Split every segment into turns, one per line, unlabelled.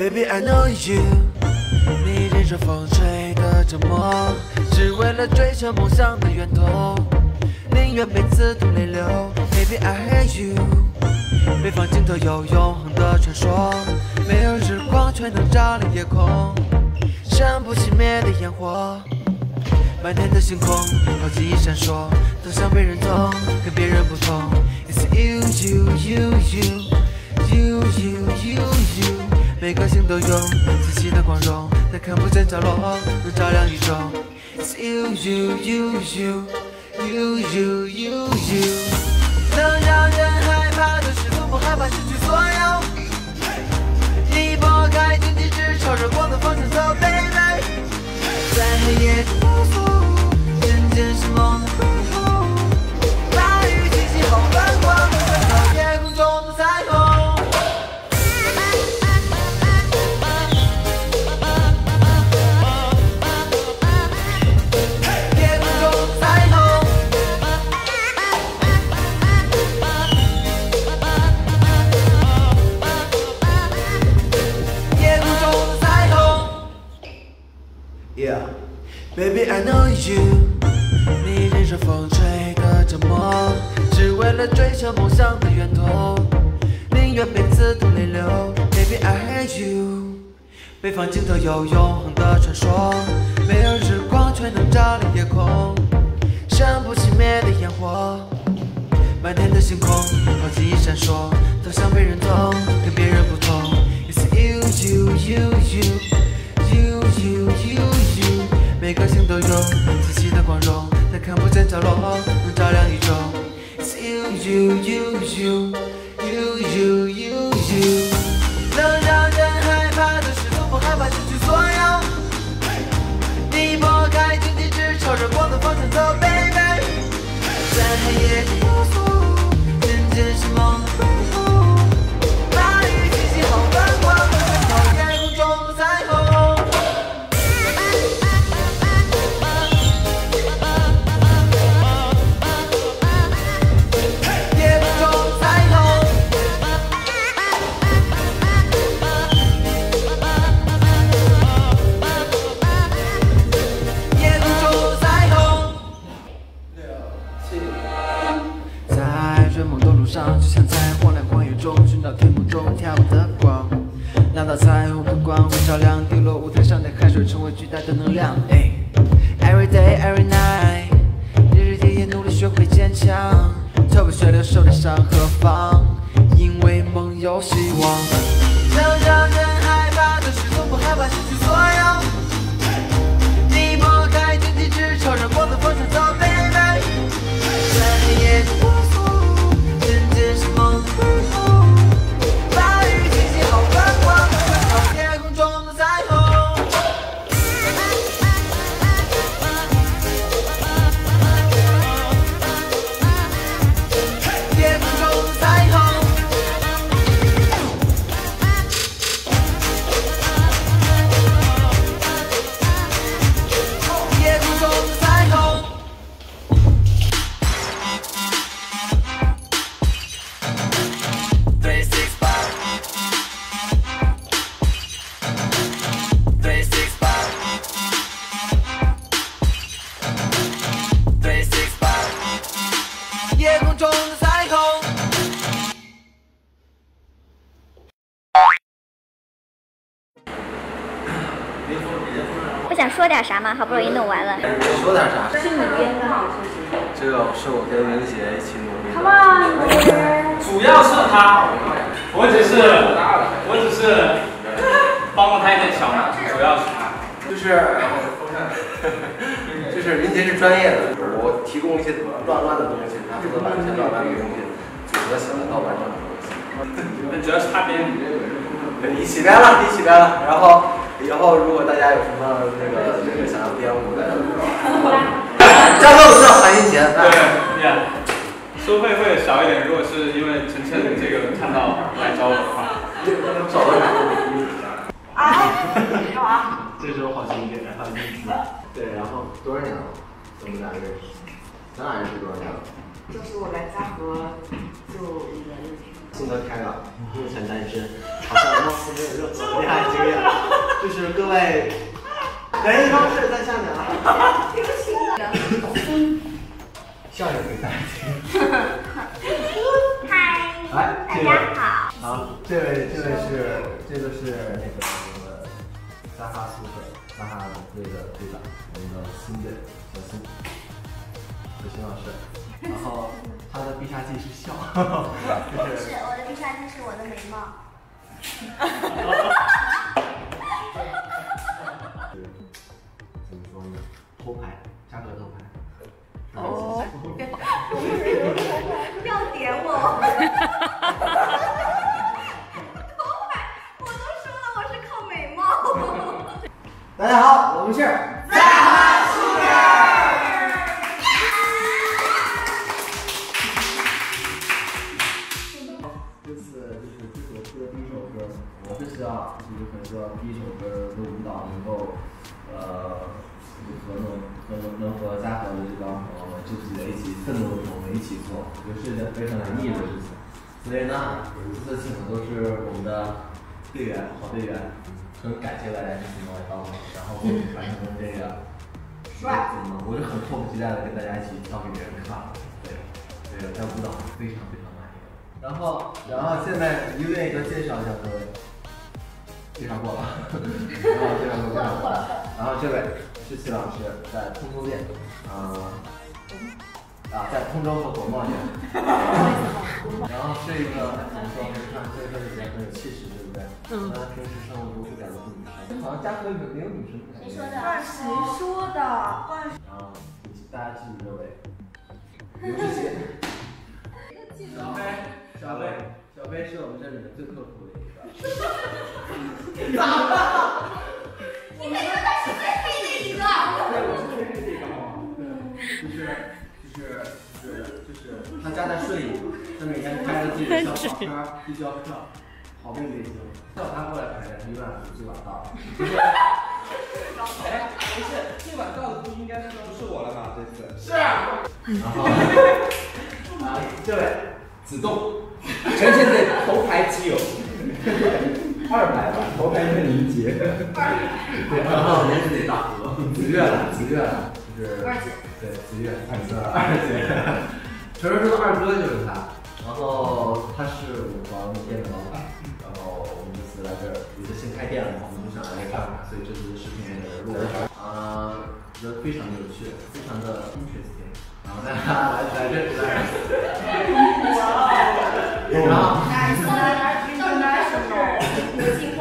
Baby I know you，你忍受风吹的折磨，只为了追求梦想的源头，宁愿每次都泪流。Baby I hate you，北方尽头有永恒的传说，没有日光却能照亮夜空，生不熄灭的烟火。满天的星空，好几一闪烁，都想被认同，跟别人不同。It's you you you you 每颗星都有自己的光荣，在看不见角落能照亮宇宙。It's you you you you you you you you，能让人害怕的是不怕失去所有。你拨开荆棘，只朝着光的方。Baby, I know you。你忍受风吹的折磨，只为了追求梦想的源头，宁愿每次都泪流。Baby, I hate you。北方尽头有永恒的传说，没有日光却能照亮夜空，像不熄灭的烟火。满天的星空，好几一闪烁，都想被认同，跟别人不同。It's you, you, you, you。每颗星都有自己的光荣，在看不见角落能照亮宇宙。It's you, you, you, you, you, you, you, you。能让人害怕的是，从不害怕失去所有。你拨开荆棘，只朝着光的方向走，baby。在黑夜追梦的路上，就像在荒凉旷野中寻找天空中跳舞的光。那道彩虹的光会照亮滴落舞台上的汗水，成为巨大的能量。哎，Every day, every night，日日夜夜努力学会坚强，头破血流受的伤何妨？
点啥吗？好不容易弄完了。
说点啥？
是你编的。
这个是我跟文杰一起努力的。
Come on，
主要是他，我只是我只是帮了他一点小忙，主要是他。
就是，就是林杰是专业的，我提供一些乱乱的东西，他负责把这些乱乱的东西组合起来到完整的东西。
那主要是他编。
一起编了，一起编了。然后以后如果大家有什么那个那个想要编舞的，加上我们叫韩英杰，
对呀，收费会少一点。如果是因为晨晨这个看到来找我的话，
少了点。
干嘛？
这是我好经典，还有名字。对，然后多少年了？我们俩认识？
咱俩认识多少年了？
就是我来嘉禾就一年认识。
新得开朗，目前单身，好像貌似没有任何恋爱经验。就是各位，联系方式在下面啊。笑也可以大家
嗨，大家好。
好，这位这位是这个是那个我们撒哈宿舍撒哈队的队长，我们的新队小新，小新老师。然后他的必杀技是笑，就是
是我的必杀技是我的眉毛。
偷拍，嘉禾偷拍。
哦，
不 要点我。头发，我都说了我是靠美貌。
大家好，我们是这次就是这是我出的第一首歌，我是希望就是可能说第一首歌的舞蹈能够，呃，和能和能和嘉禾的这帮朋友们聚集在一起，奋斗的朋友们一起做，我觉得是一件非常有意义的事情。所以呢，这次请的都是我们的队员，好队员，很感谢大家一起来帮忙，然后完成了这个。帅！我就很迫不及待的跟大家一起跳给别人看。对，对，在舞蹈非常非常满意。然后，然后现在一位一个介绍一下各位。介绍过了，然后，介绍过了。然后这位是齐老师，在通州店，啊、啊，在通州和国贸店。然后是一个怎么说？你看这个人很有气势，对不对？嗯。那平时生活中一点都不女生，好像嘉禾里没有女生。
谁说的？
谁说的？
然后大家记住这位，刘志杰。小飞，小飞，小飞是我们这里面最刻苦的一个。着自己的小跑车去教课，好没追求。叫他过来排练，永远是最晚到。
哎，不是，最晚到的不应该是不是我了吗？这次是。
然后啊，这位
子栋，陈现在头牌基友，
二百吧，头牌是林杰。对，然后人是得大哥，子越了，子越了，就是
二姐。
对，子越，二哥，二姐。传说中的二哥就是他，然后他是我们店的老板，然后我们这次来这儿也是新开店了嘛，我们就想来看看，所以这次视频也在这录。啊，觉得非常的有趣，非常的 interesting，然后大家来来这来。然后。
国际化。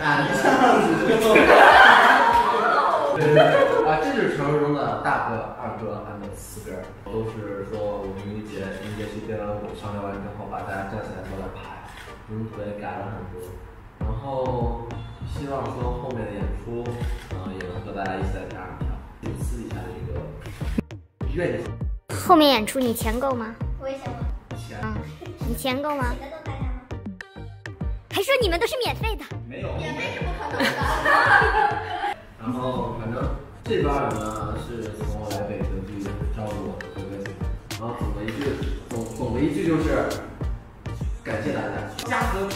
啊，这样子。啊，这就是传说中的大哥、说我们一姐、一姐去编完舞，商量完之后，把大家叫起来过来排，舞谱也改了很多，然后希望说后面的演出，嗯、也能和大家一起在台上跳，私底下的一个愿景。
后面演出你钱够吗？我也想问。
钱
嗯，你钱够吗？
嗯
还说你们都是免费的。
没有。
免费是不可能的。
然后反正这边儿呢是从我来北京去招呼我的各位，然后总的一句总总的一句就是感谢大家，家和